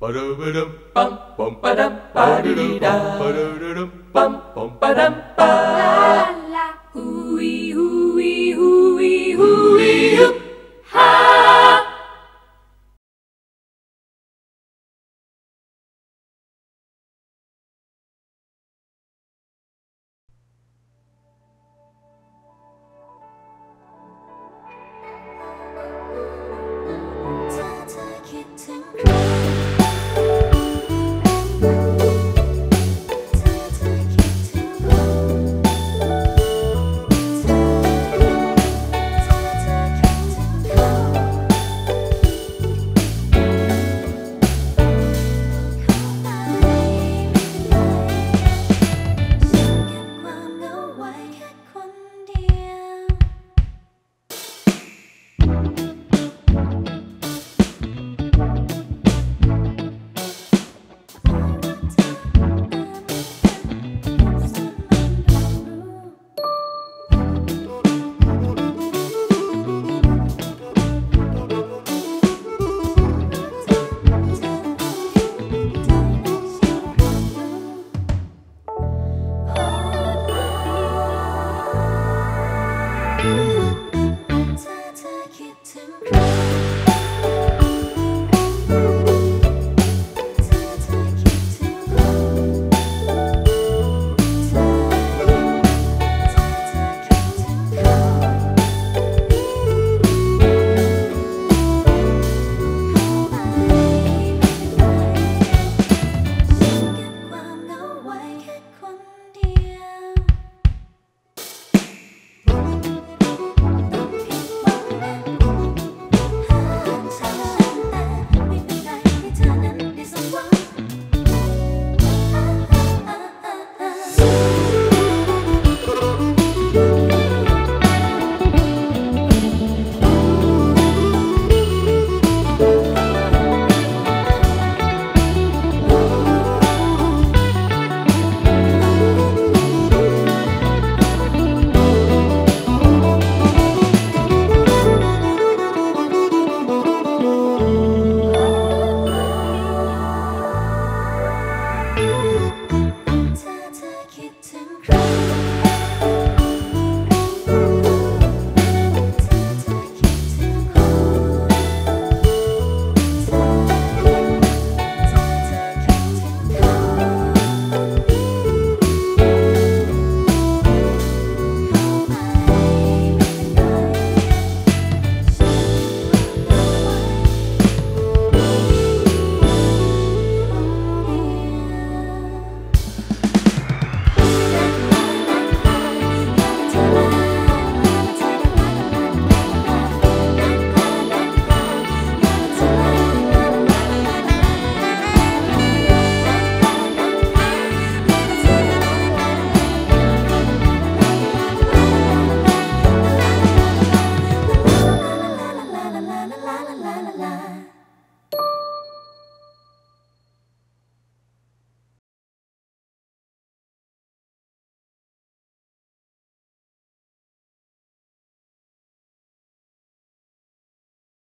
Bum, bum, ba-dum, ba-da-da, ba-da-da-dum, bum, bum, ba-dum, ba. Bye.